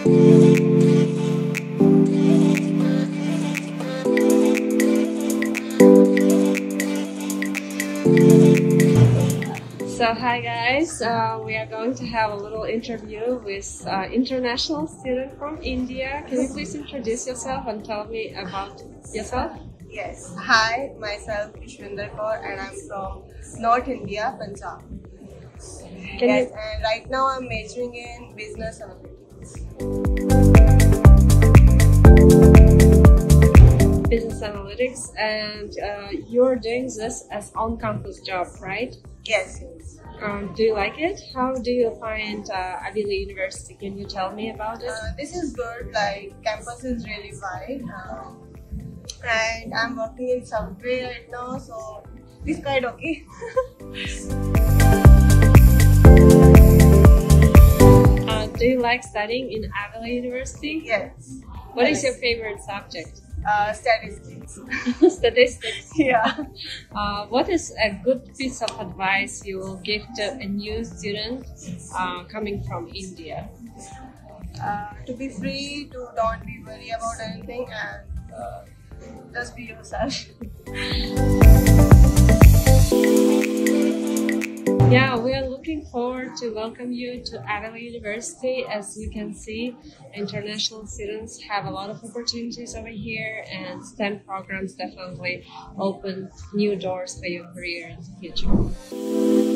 So hi guys, uh, we are going to have a little interview with uh, international student from India. Can you please introduce yourself and tell me about yourself? Yes. Hi, myself Ishwinder Kaur and I'm from North India, Punjab. Can yes, you and right now I'm majoring in business analytics. And uh, you're doing this as on-campus job, right? Yes, yes. Um, do you like it? How do you find uh, League University? Can you tell me about it? Uh, this is good. Like campus is really wide, um, and I'm working in Subway right now, so this quite okay. Uh, do you like studying in Avila University? yes. What is your favorite subject? Uh, statistics. Statistics. yeah. Uh, what is a good piece of advice you will give to a new student uh, coming from India? Uh, to be free, to don't be worry about anything, and uh, just be yourself. Yeah, looking forward to welcome you to League University. As you can see, international students have a lot of opportunities over here, and STEM programs definitely open new doors for your career in the future.